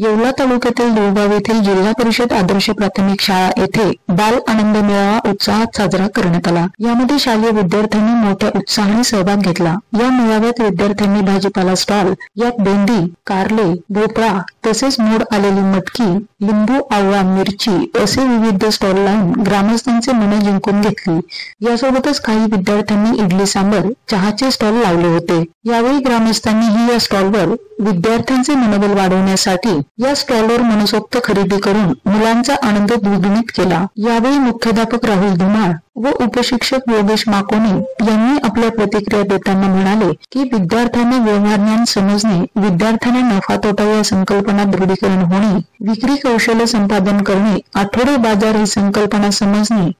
येवला तालुक्यातील देवगाव येथील जिल्हा परिषद आदर्श प्राथमिक शाळा येथे बाल आनंद मेळावा उत्साहात साजरा करण्यात आला. यामध्ये शालेय विद्यार्थ्यांनी मोठ्या उत्साहाने सहभाग घेतला. या मेळाव्यात विद्यार्थ्यांनी भाजीपाला स्टॉल यात भेंडी कारले भोपळा तसेच मोड आलेली मटकी लिंबू आवळा मिरची असे विविध स्टॉल लावून ग्रामस्थांचे मने जिंकून घेतली. यासोबतच काही विद्यार्थ्यांनी इडली सांबर चहाचे स्टॉल लावले होते. यावेळी ग्रामस्थांनीही या स्टॉलवर विद्यार्थ्यांचे मनोबल वाढवण्यासाठी या स्टॉलवर मनसोक्त खरेदी करून मुलांचा आनंद द्विगुणित केला. यावेळी मुख्याध्यापक राहुल धुमाळ व उपशिक्षक योगेश माकोने यांनी आपल्या प्रतिक्रिया देताना म्हणाले की विद्यार्थ्यांना व्यवहार ज्ञान समजणे विद्यार्थ्यांना नफा तोटा या संकल्पना दृढीकरण होणे विक्री कौशल्य संपादन करणे आठवडे बाजार ही संकल्पना समजणे